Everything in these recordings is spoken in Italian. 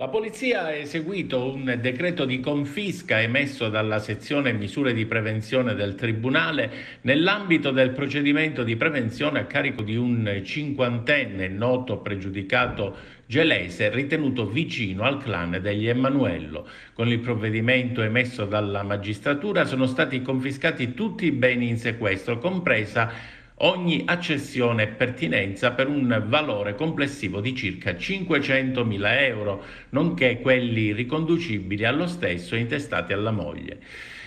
La polizia ha eseguito un decreto di confisca emesso dalla sezione misure di prevenzione del Tribunale nell'ambito del procedimento di prevenzione a carico di un cinquantenne noto pregiudicato gelese ritenuto vicino al clan degli Emanuello. Con il provvedimento emesso dalla magistratura sono stati confiscati tutti i beni in sequestro, compresa ogni accessione e pertinenza per un valore complessivo di circa 500.000 euro, nonché quelli riconducibili allo stesso intestati alla moglie.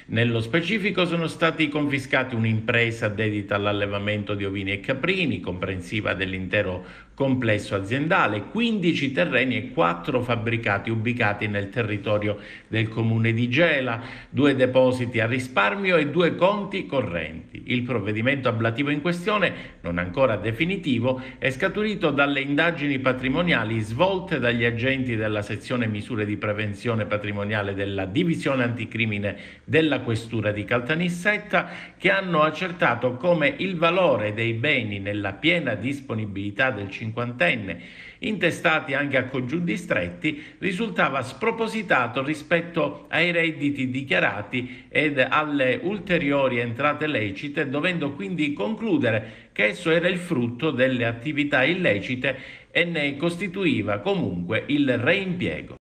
Nello specifico sono stati confiscati un'impresa dedita all'allevamento di ovini e caprini, comprensiva dell'intero complesso aziendale, 15 terreni e 4 fabbricati ubicati nel territorio del comune di Gela, due depositi a risparmio e due conti correnti. Il provvedimento ablativo in questione, non ancora definitivo, è scaturito dalle indagini patrimoniali svolte dagli agenti della sezione misure di prevenzione patrimoniale della divisione anticrimine della questura di Caltanissetta che hanno accertato come il valore dei beni nella piena disponibilità del cinquantenne, intestati anche a congiunti stretti, risultava spropositato rispetto ai redditi dichiarati ed alle ulteriori entrate lecite, dovendo quindi concludere che esso era il frutto delle attività illecite e ne costituiva comunque il reimpiego.